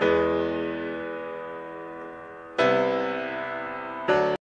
thank you